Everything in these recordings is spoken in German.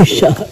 你傻吧？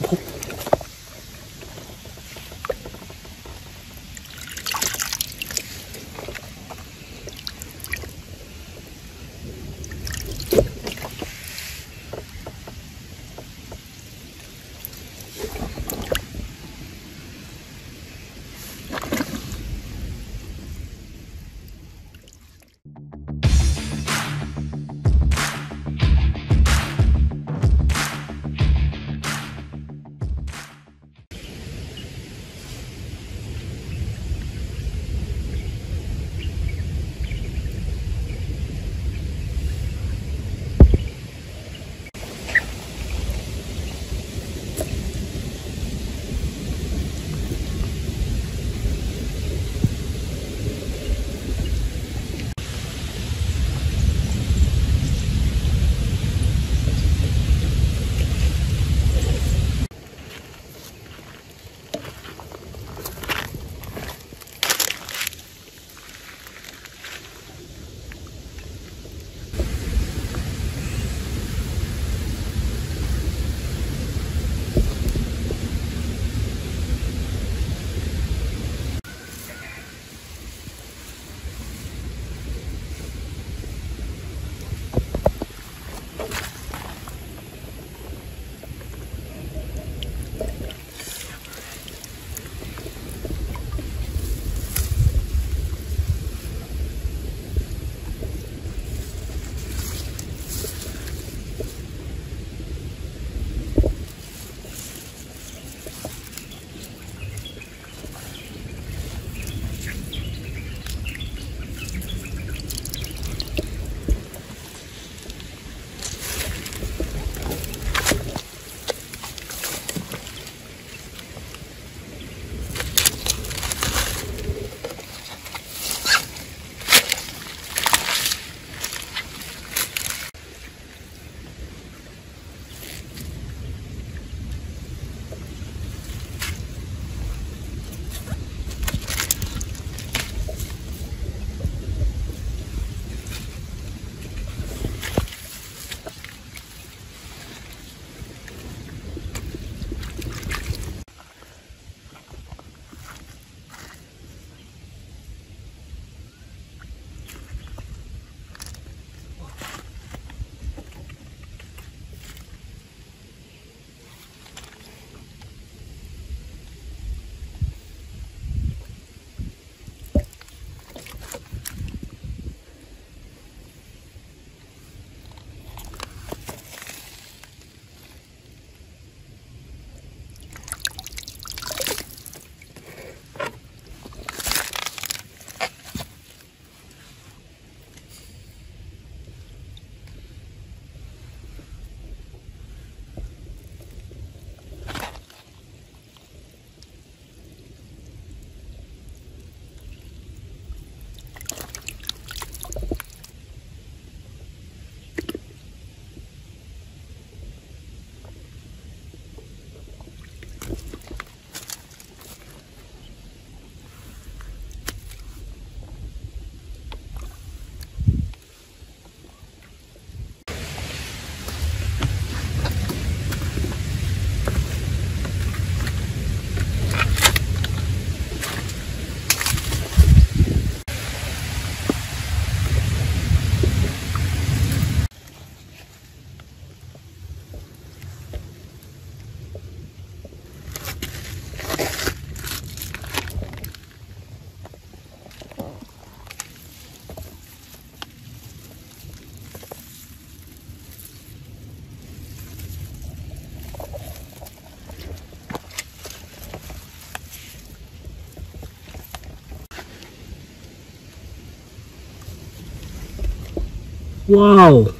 Wow!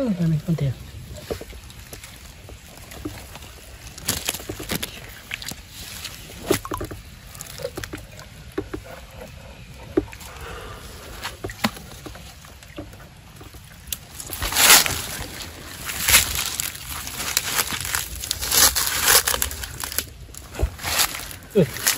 Ah, dami konti. Uy.